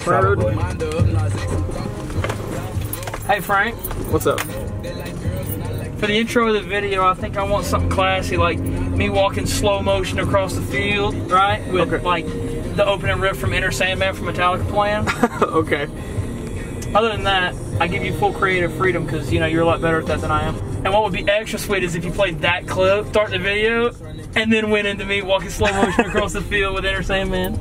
Probably. Hey Frank, What's up? for the intro of the video, I think I want something classy, like me walking slow motion across the field, right? With Okay. like the opening riff from Enter Sandman from Metallica playing. okay. Other than that, I give you full creative freedom because you know you're a lot better at that than I am. And what would be extra sweet is if you played that clip, start the video, and then went into me walking slow motion across the field with Enter Sandman.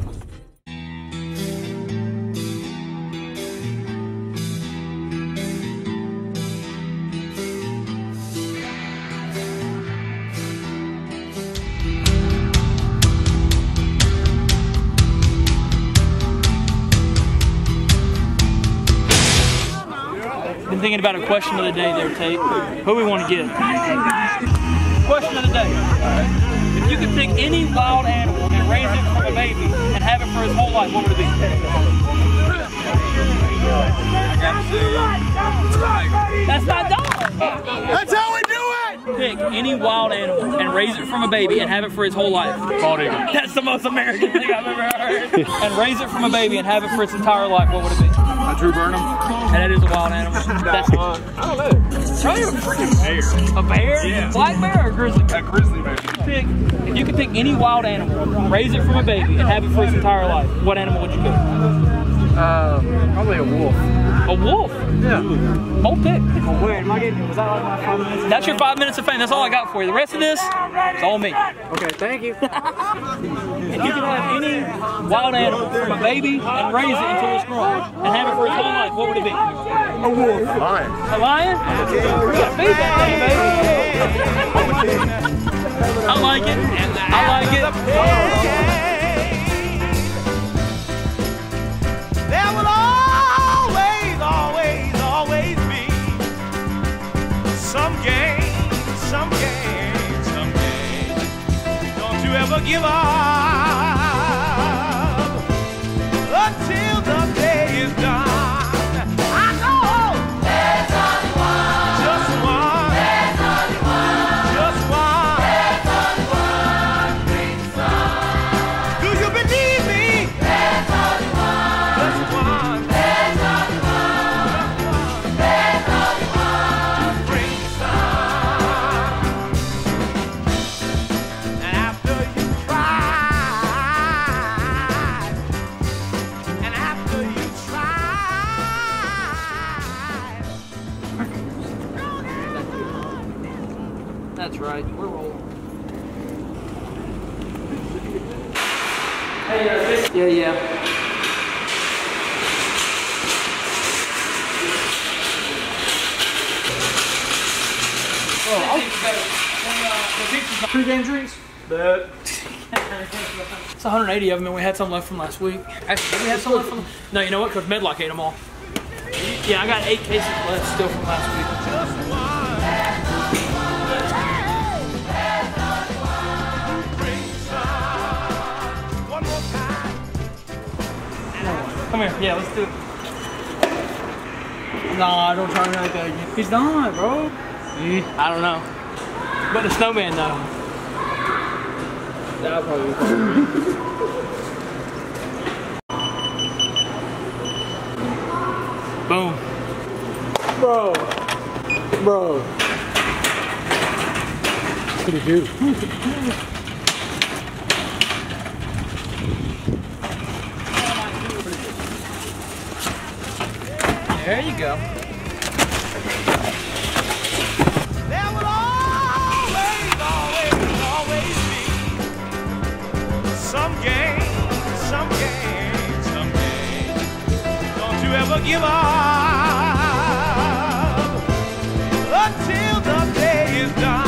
Been thinking about a question of the day there, Tate. Who we want to get? Question of the day. If you could pick any wild animal and raise it from a baby and have it for his whole life, what would it be? That's not dog. That's how we do it! Pick any wild animal and raise it from a baby and have it for its whole life. Bald eagle. That's the most American thing I've ever heard. and raise it from a baby and have it for its entire life, what would it be? A Drew Burnham? And that is a wild animal. That's Uh, I don't know. Probably a freaking bear. a bear? Yeah. Black bear or grizzly bear? A grizzly bear. pick, if you could pick any wild animal, raise it from a baby, and have it for its entire life, what animal would you pick? Uh, probably a wolf. A wolf. Yeah. Bold pick. Wait, am I getting, was that like my five minutes? That's your five minutes of fame. That's all I got for you. The rest of this, it's all me. Okay, thank you. wild animal from a baby and raise it until it's grown and have it for its whole life, what would it be? A wolf. A Lion. A lion? You gotta feed that thing, baby. I like it. I like it. There will always, always, always be some game, some game, some game. Don't you ever give up the That's right. We're rolling. Hey, Yeah, yeah. Pre-game drinks? It's 180 of them, and we had some left from last week. Actually, we have some left from? No, you know what? Because Medlock ate them all. Yeah, I got eight cases left still from last week. Come here. Yeah, let's do it. Nah, don't try me like that again. He's not, bro. I don't know. But the snowman, though. That'll probably Boom. Bro. Bro. What do you do? There you go. There will always, always, always be some game, some game, some game. Don't you ever give up until the day is done.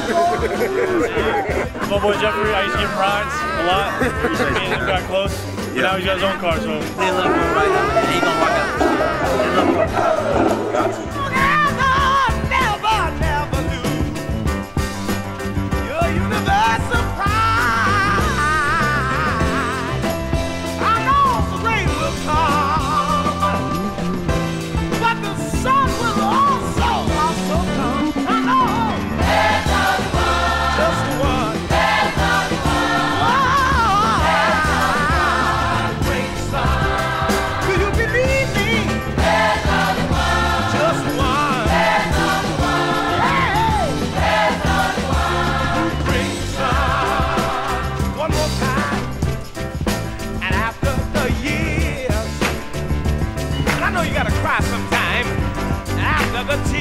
My boy Jeffrey, I used to give him rides a lot. Me and him got close. But now he's got his own car, so They love him right now. He gonna walk out. They love him. Negative.